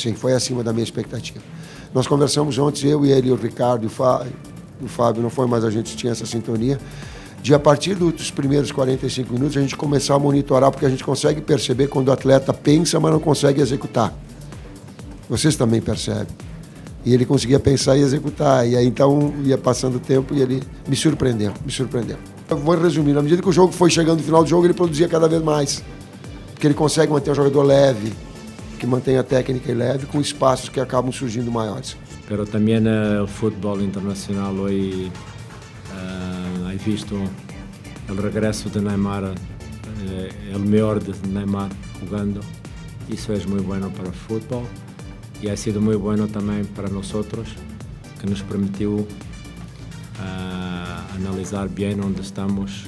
sim, foi acima da minha expectativa. Nós conversamos ontem, eu e ele, o Ricardo e o Fábio, o Fábio não foi mais a gente tinha essa sintonia, de a partir dos primeiros 45 minutos a gente começar a monitorar, porque a gente consegue perceber quando o atleta pensa, mas não consegue executar. Vocês também percebem. E ele conseguia pensar e executar. E aí então ia passando o tempo e ele me surpreendeu, me surpreendeu. Eu vou resumir, na medida que o jogo foi chegando no final do jogo, ele produzia cada vez mais. Porque ele consegue manter o jogador leve, que mantém a técnica leve, com espaços que acabam surgindo maiores. Pero também uh, o futebol internacional hoje uh, visto o regresso de Neymar, uh, o melhor de Neymar jogando. Isso é muito bom para o futebol e ha sido muito bom também para nós que nos permitiu uh, analisar bem onde estamos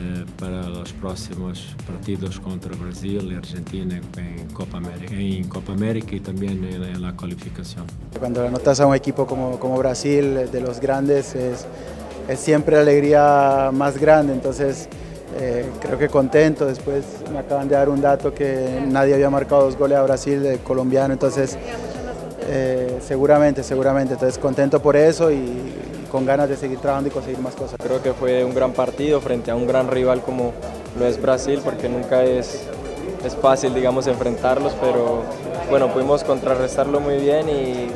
uh, para os próximos partidos contra Brasil e Argentina em Copa América, em Copa América e também na qualificação. Quando anotas a um equipo como, como Brasil, de los grandes, es, es siempre la alegría más grande, entonces Eh, creo que contento, después me acaban de dar un dato que nadie había marcado dos goles a Brasil de colombiano, entonces eh, seguramente, seguramente, entonces contento por eso y, con ganas de seguir trabajando y conseguir más cosas. Creo que fue un gran partido frente a un gran rival como lo es Brasil, porque nunca es, es fácil, digamos, enfrentarlos, pero bueno, pudimos contrarrestarlo muy bien y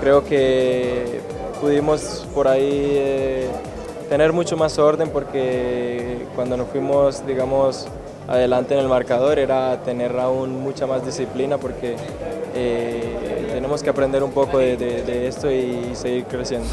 creo que pudimos por ahí... Eh, tener mucho más orden porque cuando nos fuimos, digamos, adelante en el marcador era tener aún mucha más disciplina porque eh, tenemos que aprender un poco de, de esto y seguir creciendo.